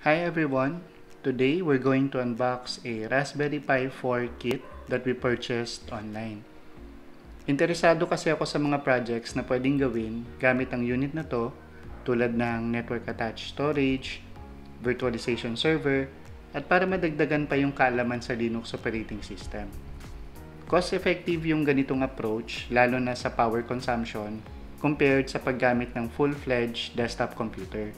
Hi everyone! Today we're going to unbox a Raspberry Pi 4 kit that we purchased online. Interesado kasi ako sa mga projects na pwedeng gawin gamit ang unit na to tulad ng network attached storage, virtualization server, at para madagdagan pa yung kaalaman sa Linux operating system. Cost-effective yung ganitong approach lalo na sa power consumption compared sa paggamit ng full-fledged desktop computer.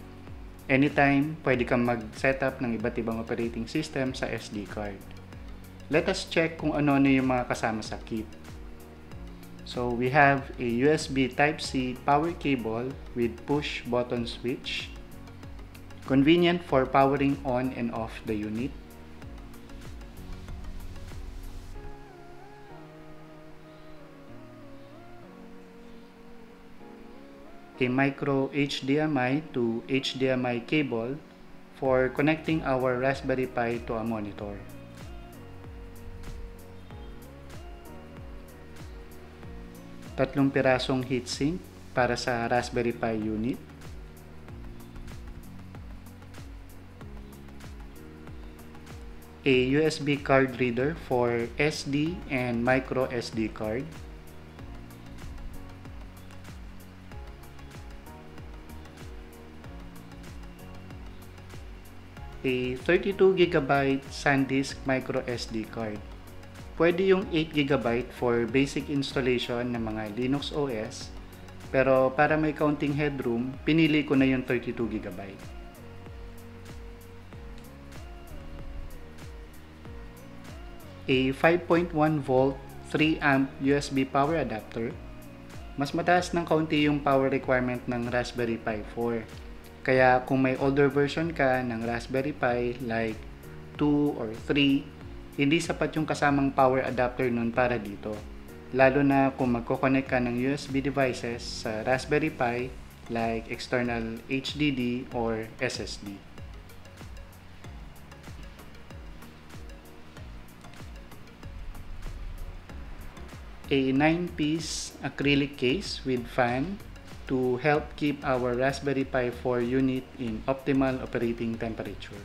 Anytime, pwede kang mag-setup ng iba't ibang operating system sa SD card. Let us check kung ano-ano yung mga kasama sa kit. So, we have a USB Type-C power cable with push button switch. Convenient for powering on and off the unit. A micro HDMI to HDMI cable for connecting our Raspberry Pi to a monitor. Tatlong pirasong heatsink para sa Raspberry Pi unit. A USB card reader for SD and micro SD card. A 32GB SanDisk micro SD card. Pwede yung 8GB for basic installation ng mga Linux OS, pero para may counting headroom, pinili ko na yung 32GB. A 5.1 volt 3 amp USB power adapter. Mas mataas ng kaunti yung power requirement ng Raspberry Pi 4 kaya kung may older version ka ng Raspberry Pi like 2 or 3, hindi sapat yung kasamang power adapter nun para dito. Lalo na kung magkoconnect ka ng USB devices sa Raspberry Pi like external HDD or SSD. A 9-piece acrylic case with fan to help keep our Raspberry Pi 4 unit in optimal operating temperature.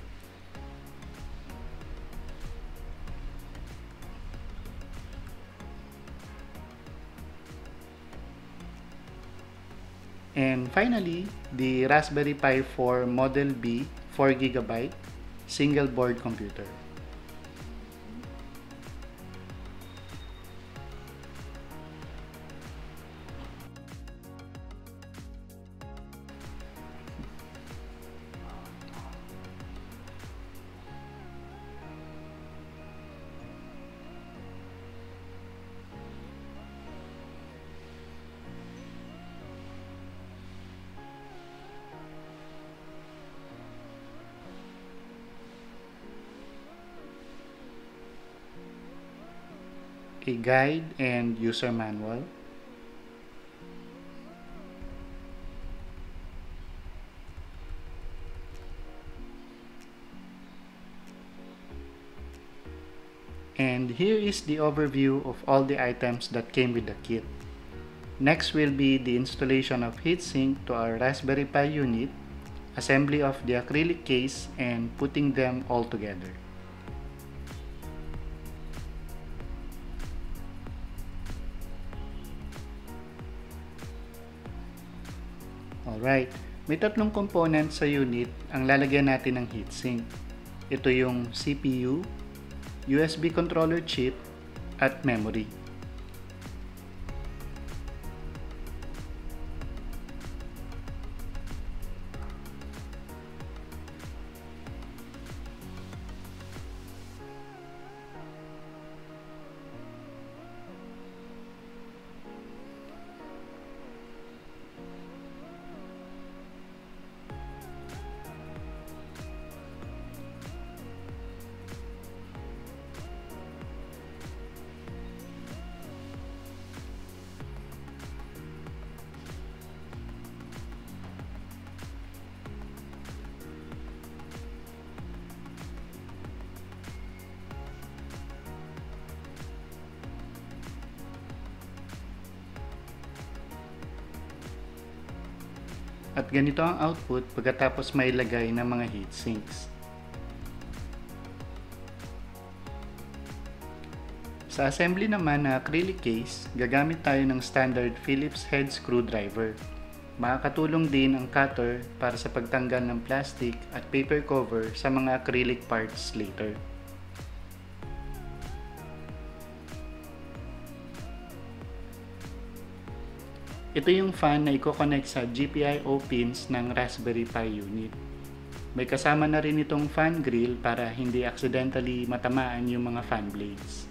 And finally, the Raspberry Pi 4 Model B 4GB single board computer. A guide and user manual. And here is the overview of all the items that came with the kit. Next will be the installation of heatsink to our Raspberry Pi unit, assembly of the acrylic case, and putting them all together. Alright, may tatlong component sa unit ang lalagyan natin ng heatsink. Ito yung CPU, USB controller chip, at memory. At ganito ang output pagkatapos may lagay ng mga heat sinks. Sa assembly naman na acrylic case, gagamit tayo ng standard Phillips head screwdriver. Makakatulong din ang cutter para sa pagtanggal ng plastic at paper cover sa mga acrylic parts later. Ito yung fan na i-connect sa GPIO pins ng Raspberry Pi unit. May kasama na rin itong fan grill para hindi accidentally matamaan yung mga fan blades.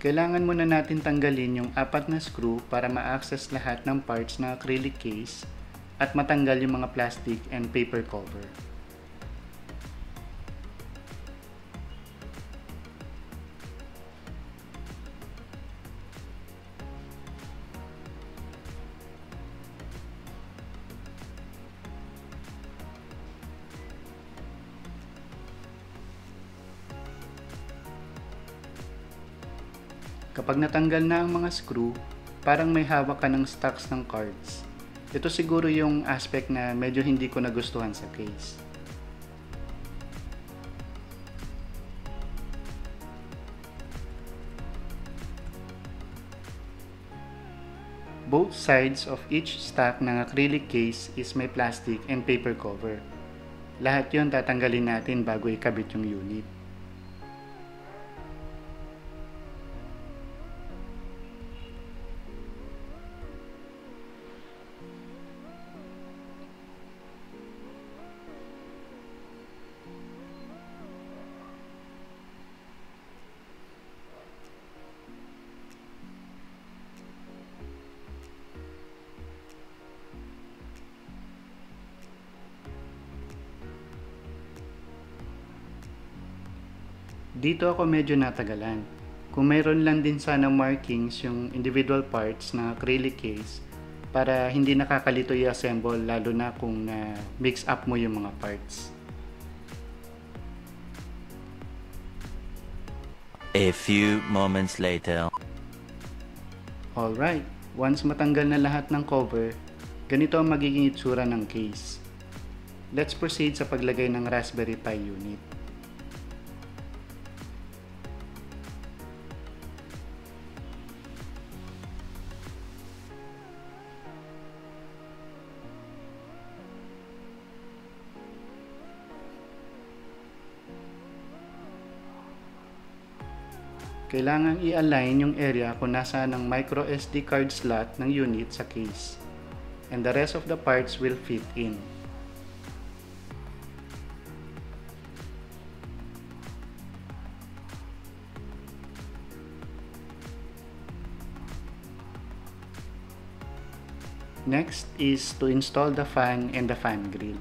Kailangan muna natin tanggalin yung apat na screw para ma-access lahat ng parts ng acrylic case at matanggal yung mga plastic and paper cover. Kapag natanggal na ang mga screw, parang may hawak ka ng stocks ng cards. Ito siguro yung aspect na medyo hindi ko nagustuhan sa case. Both sides of each stack ng acrylic case is may plastic and paper cover. Lahat yon tatanggalin natin bago ikabit yung unit. Dito ako medyo natagalan. Kung mayroon lang din sana markings yung individual parts ng acrylic case para hindi nakakalito i-assemble lalo na kung na mix up mo yung mga parts. A few moments later. Alright, once matanggal na lahat ng cover, ganito ang magiging itsura ng case. Let's proceed sa paglagay ng Raspberry Pi unit. Kailangan i-align yung area kung nasa ng micro SD card slot ng unit sa case. And the rest of the parts will fit in. Next is to install the fan and the fan grill.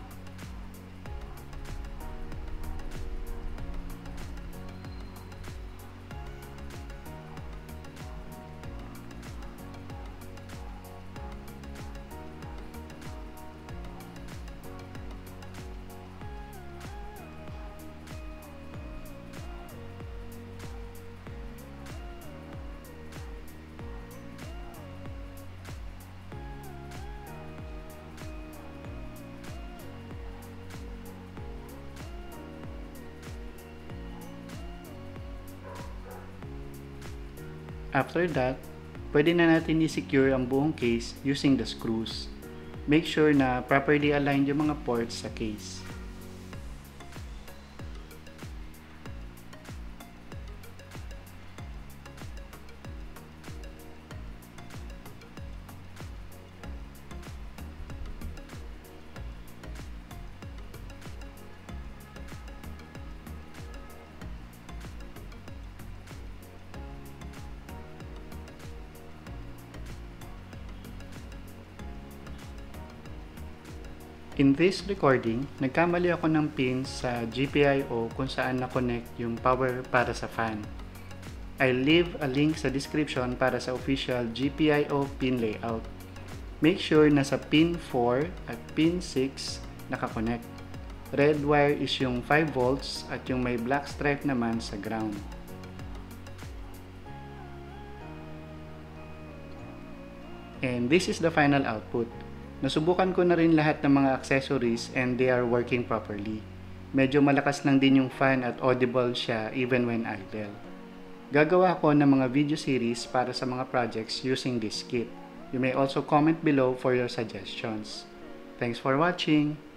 After that, pwede na natin i-secure ang buong case using the screws. Make sure na properly aligned yung mga ports sa case. In this recording, nagkamali ako ng pin sa GPIO kung saan na-connect yung power para sa fan. I'll leave a link sa description para sa official GPIO pin layout. Make sure na sa pin 4 at pin 6 nakakonect. Red wire is yung 5 volts at yung may black stripe naman sa ground. And this is the final output. Nasubukan ko na rin lahat ng mga accessories and they are working properly. Medyo malakas lang din yung fan at audible siya even when idle. Gagawa ko ng mga video series para sa mga projects using this kit. You may also comment below for your suggestions. Thanks for watching!